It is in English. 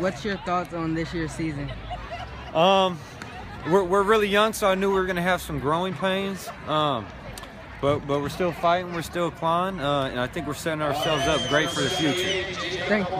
What's your thoughts on this year's season? Um, we're, we're really young, so I knew we were going to have some growing pains. Um, but but we're still fighting, we're still clawing, uh, and I think we're setting ourselves up great for the future. Thank you.